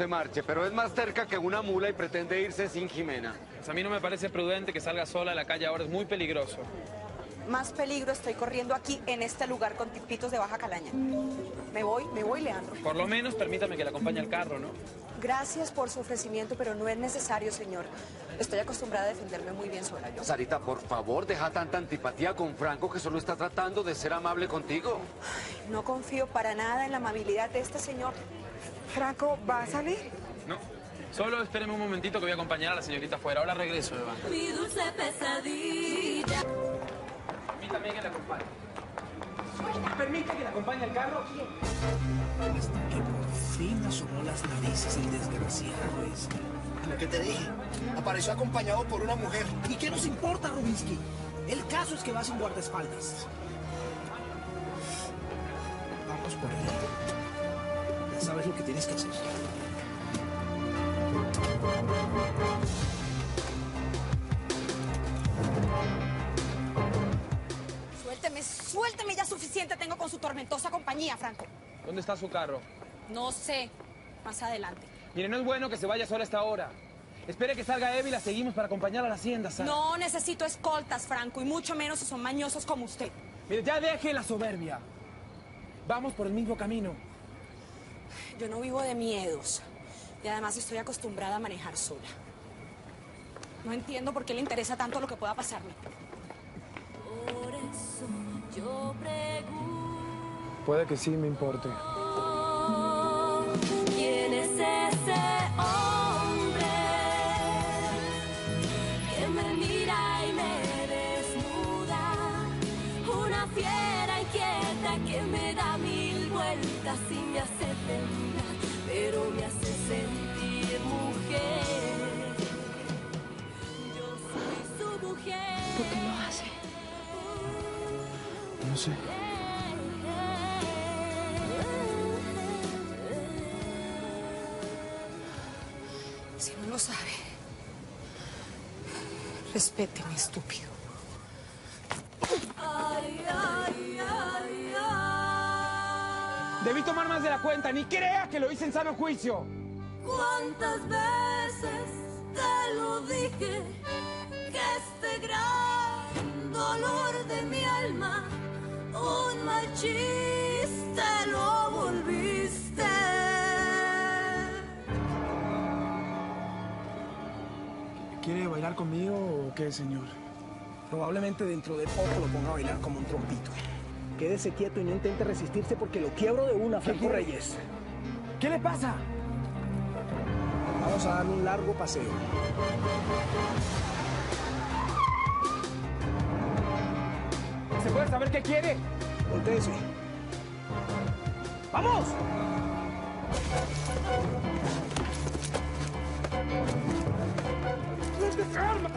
se marche, pero es más cerca que una mula y pretende irse sin Jimena. Pues a mí no me parece prudente que salga sola a la calle ahora, es muy peligroso. Más peligro estoy corriendo aquí en este lugar con tipitos de baja calaña. Me voy, me voy, Leandro. Por lo menos permítame que la acompañe al carro, ¿no? Gracias por su ofrecimiento, pero no es necesario, señor. Estoy acostumbrada a defenderme muy bien sola yo. Sarita, por favor, deja tanta antipatía con Franco que solo está tratando de ser amable contigo. No confío para nada en la amabilidad de este señor. Franco, ¿va a salir? No. Solo espéreme un momentito que voy a acompañar a la señorita afuera. Ahora regreso, Eva. Mi dulce pesadilla. Permítame que la acompañe. Permite que la acompañe al carro. Hasta que por fin asomó las narices el desgraciado ese. Lo que te dije, apareció acompañado por una mujer. ¿Y qué nos importa, Rubinsky? El caso es que va sin guardaespaldas. Vamos por él. Sabes lo que tienes que hacer. Suélteme, suélteme ya suficiente tengo con su tormentosa compañía, Franco. ¿Dónde está su carro? No sé. Más adelante. Mire, no es bueno que se vaya sola a esta hora. Espere que salga Eva y la seguimos para acompañar a la hacienda, Sara. No necesito escoltas, Franco, y mucho menos si son mañosos como usted. Mire, ya deje la soberbia. Vamos por el mismo camino. Yo no vivo de miedos. Y además estoy acostumbrada a manejar sola. No entiendo por qué le interesa tanto lo que pueda pasarme. Por eso yo pregunto. Puede que sí me importe. ¿Quién es ese hombre que me mira y me desnuda? Una fiera inquieta que me da qué lo hace? No sé. Si no lo sabe, respéteme, estúpido. Ay, ay, ay, ay. Debí tomar más de la cuenta. Ni crea que lo hice en sano juicio. ¿Cuántas veces te lo dije? Que este gran dolor de mi alma, un mal chiste lo volviste. ¿Quiere bailar conmigo o qué, señor? Probablemente dentro de poco lo ponga a bailar como un trompito. Quédese quieto y no intente resistirse porque lo quiebro de una, Franco? Reyes. ¿Qué le pasa? Vamos a darle un largo paseo. ¿Se puede saber qué quiere? Voltéese. ¡Vamos! ¡No te calma!